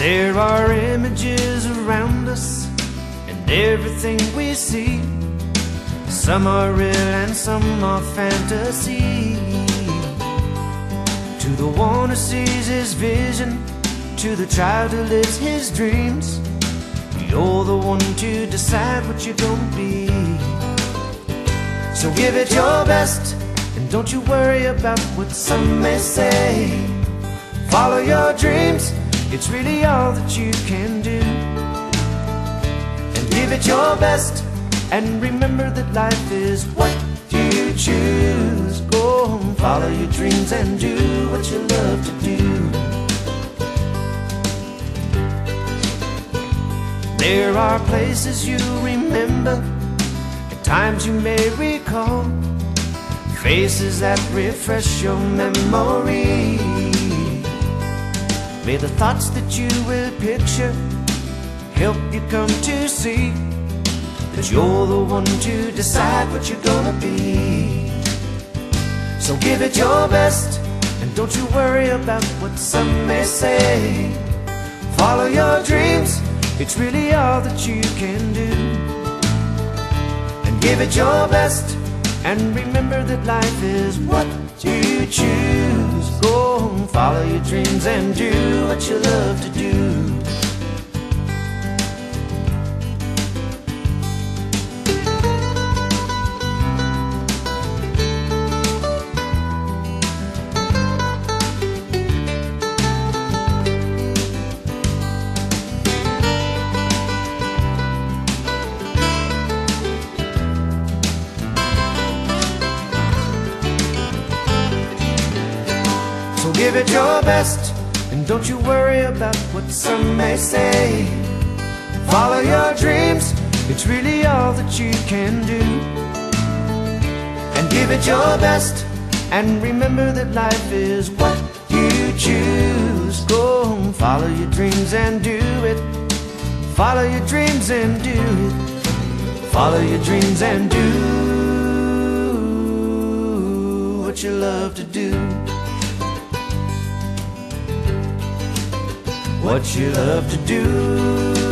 There are images around us and everything we see. Some are real and some are fantasy. To the one who sees his vision, to the child who lives his dreams, you're the one to decide what you're gonna be. So give it your best, and don't you worry about what some may say. Follow your dreams, it's really all that you can do. And give it your best, and remember that life is what you choose. Go and follow your dreams and do what you love to do. There are places you remember, and times you may recall, faces that refresh your memory. May the thoughts that you will picture help you come to see that you're the one to decide what you're gonna be. So give it your best, and don't you worry about what some may say. Follow your dreams, it's really all that you can do. And give it your best, and remember that life is what you choose. Follow your dreams and do what you love to do. Give it your best, and don't you worry about what some may say. Follow your dreams, it's really all that you can do. And give it your best, and remember that life is what you choose. Go and follow your dreams and do it. Follow your dreams and do it. Follow your dreams and do what you love to do. What you love to do.